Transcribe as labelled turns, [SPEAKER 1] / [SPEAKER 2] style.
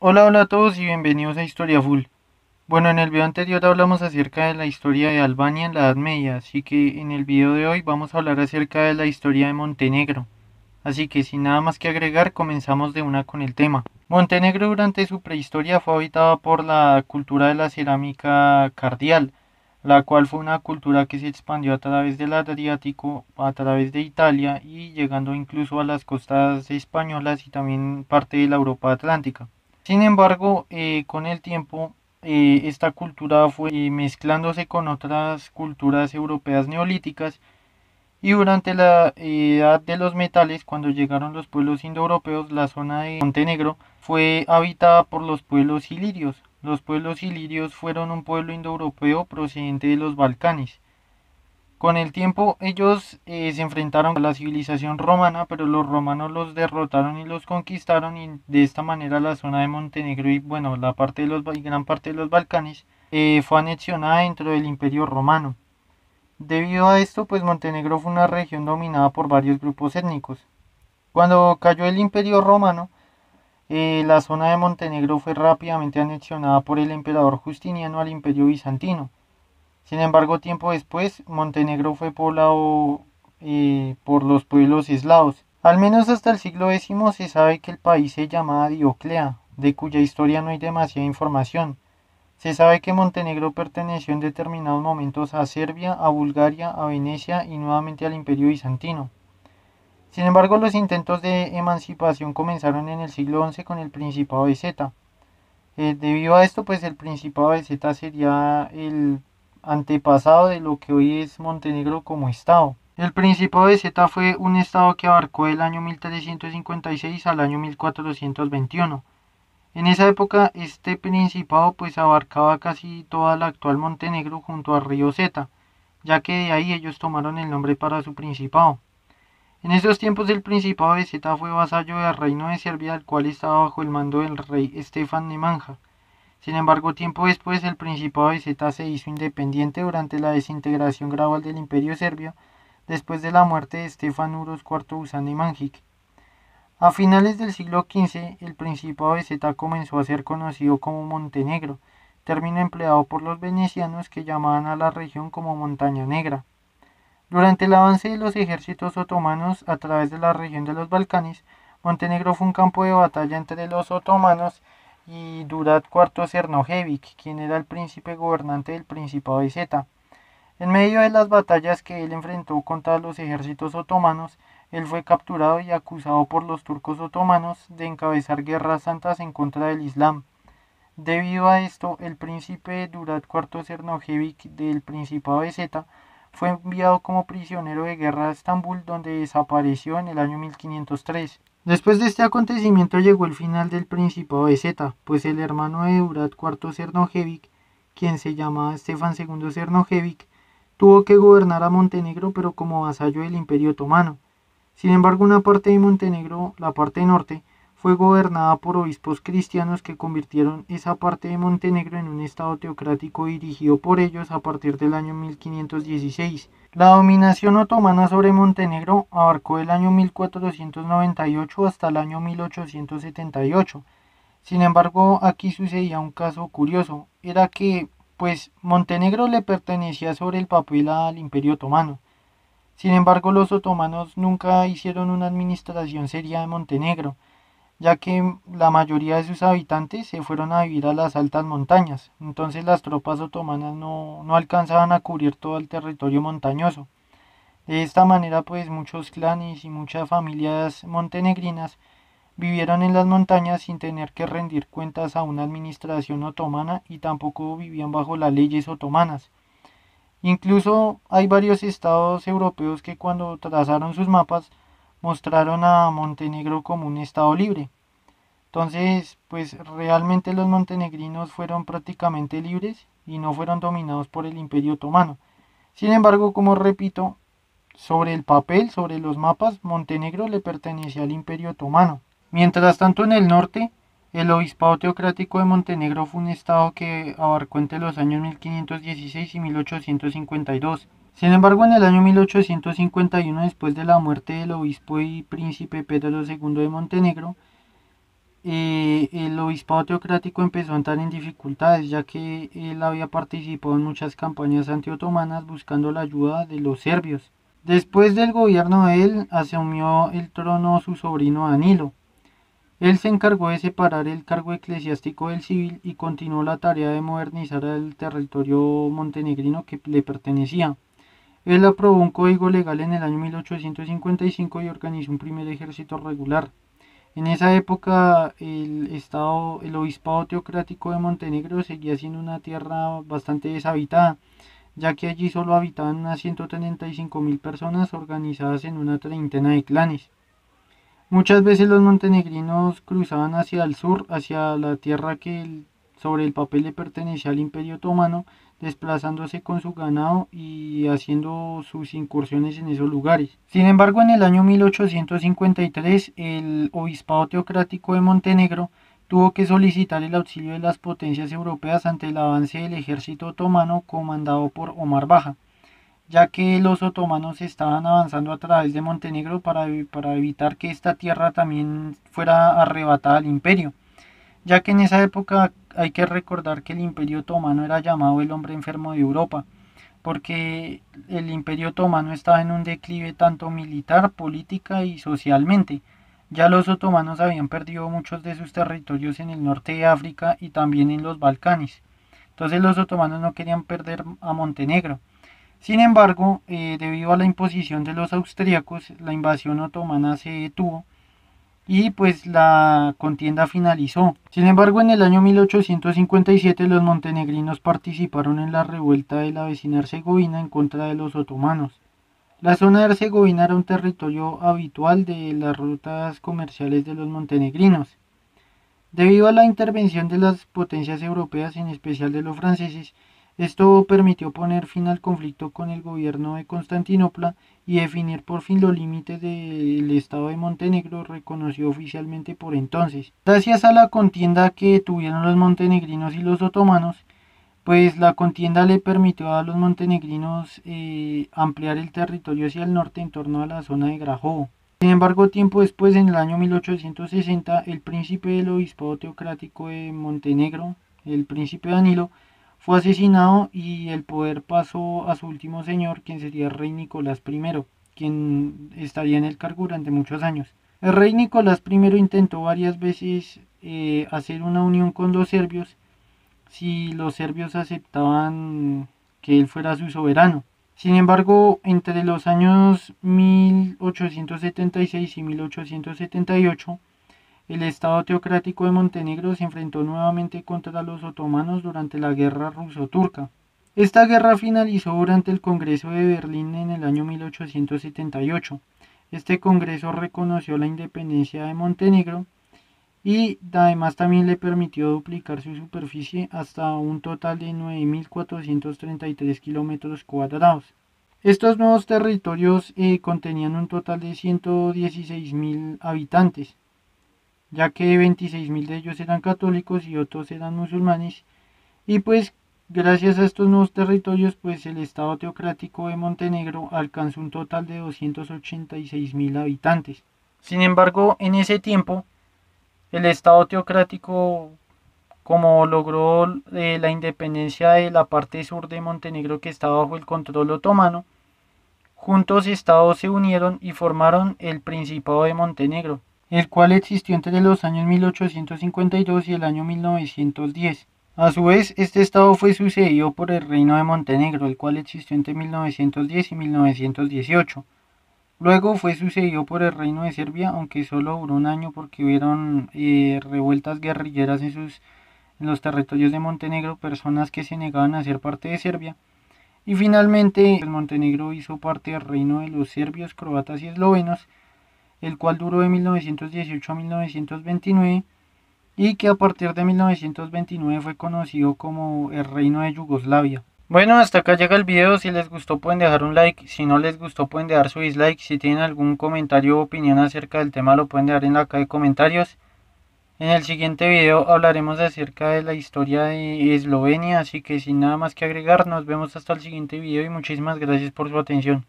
[SPEAKER 1] Hola, hola a todos y bienvenidos a Historia Full. Bueno, en el video anterior hablamos acerca de la historia de Albania en la Edad Media, así que en el video de hoy vamos a hablar acerca de la historia de Montenegro. Así que sin nada más que agregar, comenzamos de una con el tema. Montenegro durante su prehistoria fue habitada por la cultura de la cerámica cardial, la cual fue una cultura que se expandió a través del Adriático, a través de Italia y llegando incluso a las costas españolas y también parte de la Europa Atlántica. Sin embargo, eh, con el tiempo, eh, esta cultura fue mezclándose con otras culturas europeas neolíticas y durante la edad de los metales, cuando llegaron los pueblos indoeuropeos, la zona de Montenegro fue habitada por los pueblos ilirios. Los pueblos ilirios fueron un pueblo indoeuropeo procedente de los Balcanes. Con el tiempo ellos eh, se enfrentaron a la civilización romana, pero los romanos los derrotaron y los conquistaron y de esta manera la zona de Montenegro y bueno, la parte de los gran parte de los Balcanes eh, fue anexionada dentro del Imperio Romano. Debido a esto, pues Montenegro fue una región dominada por varios grupos étnicos. Cuando cayó el Imperio Romano, eh, la zona de Montenegro fue rápidamente anexionada por el emperador Justiniano al Imperio Bizantino. Sin embargo, tiempo después, Montenegro fue poblado eh, por los pueblos eslavos. Al menos hasta el siglo X se sabe que el país se llamaba Dioclea, de cuya historia no hay demasiada información. Se sabe que Montenegro perteneció en determinados momentos a Serbia, a Bulgaria, a Venecia y nuevamente al Imperio Bizantino. Sin embargo, los intentos de emancipación comenzaron en el siglo XI con el Principado de Zeta. Eh, debido a esto, pues el Principado de Zeta sería el antepasado de lo que hoy es Montenegro como estado. El Principado de Zeta fue un estado que abarcó el año 1356 al año 1421. En esa época este principado pues abarcaba casi toda la actual Montenegro junto al río Zeta, ya que de ahí ellos tomaron el nombre para su principado. En esos tiempos el principado de Zeta fue vasallo del reino de Serbia, el cual estaba bajo el mando del rey Estefan Nemanja. Sin embargo, tiempo después el Principado de Zeta se hizo independiente durante la desintegración gradual del Imperio Serbio después de la muerte de Stefan Uros IV Usan Manjic. A finales del siglo XV, el Principado de Zeta comenzó a ser conocido como Montenegro, término empleado por los venecianos que llamaban a la región como Montaña Negra. Durante el avance de los ejércitos otomanos a través de la región de los Balcanes, Montenegro fue un campo de batalla entre los otomanos y Durat IV Cernojevic, quien era el príncipe gobernante del Principado de Zeta. En medio de las batallas que él enfrentó contra los ejércitos otomanos, él fue capturado y acusado por los turcos otomanos de encabezar guerras santas en contra del Islam. Debido a esto, el príncipe Durat IV Cernojevic del Principado de Zeta fue enviado como prisionero de guerra a Estambul, donde desapareció en el año 1503. Después de este acontecimiento llegó el final del Principado de Zeta, pues el hermano de Durat IV Cernojevic, quien se llamaba Stefan II Cernojevic, tuvo que gobernar a Montenegro pero como vasallo del Imperio Otomano. Sin embargo, una parte de Montenegro, la parte norte, fue gobernada por obispos cristianos que convirtieron esa parte de Montenegro en un estado teocrático dirigido por ellos a partir del año 1516. La dominación otomana sobre Montenegro abarcó el año 1498 hasta el año 1878. Sin embargo, aquí sucedía un caso curioso, era que pues Montenegro le pertenecía sobre el papel al Imperio Otomano. Sin embargo, los otomanos nunca hicieron una administración seria de Montenegro, ya que la mayoría de sus habitantes se fueron a vivir a las altas montañas, entonces las tropas otomanas no, no alcanzaban a cubrir todo el territorio montañoso. De esta manera, pues muchos clanes y muchas familias montenegrinas vivieron en las montañas sin tener que rendir cuentas a una administración otomana y tampoco vivían bajo las leyes otomanas. Incluso hay varios estados europeos que cuando trazaron sus mapas mostraron a Montenegro como un estado libre. Entonces, pues realmente los montenegrinos fueron prácticamente libres y no fueron dominados por el imperio otomano. Sin embargo, como repito, sobre el papel, sobre los mapas, Montenegro le pertenecía al imperio otomano. Mientras tanto, en el norte, el obispado teocrático de Montenegro fue un estado que abarcó entre los años 1516 y 1852 sin embargo, en el año 1851, después de la muerte del obispo y príncipe Pedro II de Montenegro, eh, el obispado teocrático empezó a entrar en dificultades, ya que él había participado en muchas campañas antiotomanas buscando la ayuda de los serbios. Después del gobierno de él, asumió el trono su sobrino Danilo. Él se encargó de separar el cargo eclesiástico del civil y continuó la tarea de modernizar el territorio montenegrino que le pertenecía. Él aprobó un código legal en el año 1855 y organizó un primer ejército regular. En esa época el estado, el obispado teocrático de Montenegro seguía siendo una tierra bastante deshabitada ya que allí solo habitaban unas 135 mil personas organizadas en una treintena de clanes. Muchas veces los montenegrinos cruzaban hacia el sur, hacia la tierra que sobre el papel le pertenecía al Imperio Otomano, desplazándose con su ganado y haciendo sus incursiones en esos lugares. Sin embargo, en el año 1853, el obispado teocrático de Montenegro tuvo que solicitar el auxilio de las potencias europeas ante el avance del ejército otomano comandado por Omar Baja, ya que los otomanos estaban avanzando a través de Montenegro para, para evitar que esta tierra también fuera arrebatada al imperio, ya que en esa época hay que recordar que el imperio otomano era llamado el hombre enfermo de Europa, porque el imperio otomano estaba en un declive tanto militar, política y socialmente, ya los otomanos habían perdido muchos de sus territorios en el norte de África y también en los Balcanes. Entonces los otomanos no querían perder a Montenegro. Sin embargo, eh, debido a la imposición de los austríacos, la invasión otomana se detuvo y pues la contienda finalizó. Sin embargo, en el año 1857 los montenegrinos participaron en la revuelta de la vecina Herzegovina en contra de los otomanos. La zona de Herzegovina era un territorio habitual de las rutas comerciales de los montenegrinos. Debido a la intervención de las potencias europeas, en especial de los franceses, esto permitió poner fin al conflicto con el gobierno de Constantinopla y definir por fin los límites del Estado de Montenegro reconocido oficialmente por entonces. Gracias a la contienda que tuvieron los montenegrinos y los otomanos, pues la contienda le permitió a los montenegrinos eh, ampliar el territorio hacia el norte en torno a la zona de Grajovo. Sin embargo, tiempo después, en el año 1860, el príncipe del obispado teocrático de Montenegro, el príncipe Danilo, fue asesinado y el poder pasó a su último señor, quien sería rey Nicolás I, quien estaría en el cargo durante muchos años. El rey Nicolás I intentó varias veces eh, hacer una unión con los serbios, si los serbios aceptaban que él fuera su soberano. Sin embargo, entre los años 1876 y 1878, el Estado teocrático de Montenegro se enfrentó nuevamente contra los otomanos durante la guerra ruso-turca. Esta guerra finalizó durante el Congreso de Berlín en el año 1878. Este Congreso reconoció la independencia de Montenegro y además también le permitió duplicar su superficie hasta un total de 9.433 kilómetros cuadrados. Estos nuevos territorios eh, contenían un total de 116.000 habitantes, ya que 26.000 de ellos eran católicos y otros eran musulmanes, y pues gracias a estos nuevos territorios, pues el Estado teocrático de Montenegro alcanzó un total de 286.000 habitantes. Sin embargo, en ese tiempo, el Estado teocrático, como logró eh, la independencia de la parte sur de Montenegro que estaba bajo el control otomano, juntos estados se unieron y formaron el Principado de Montenegro, el cual existió entre los años 1852 y el año 1910. A su vez, este estado fue sucedido por el Reino de Montenegro, el cual existió entre 1910 y 1918. Luego fue sucedido por el Reino de Serbia, aunque solo duró un año porque hubieron eh, revueltas guerrilleras en, sus, en los territorios de Montenegro, personas que se negaban a ser parte de Serbia. Y finalmente el Montenegro hizo parte del reino de los serbios, croatas y eslovenos, el cual duró de 1918 a 1929 y que a partir de 1929 fue conocido como el reino de Yugoslavia. Bueno, hasta acá llega el video. Si les gustó pueden dejar un like. Si no les gustó pueden dejar su dislike. Si tienen algún comentario o opinión acerca del tema lo pueden dejar en la caja de comentarios. En el siguiente video hablaremos acerca de la historia de Eslovenia. Así que sin nada más que agregar, nos vemos hasta el siguiente video y muchísimas gracias por su atención.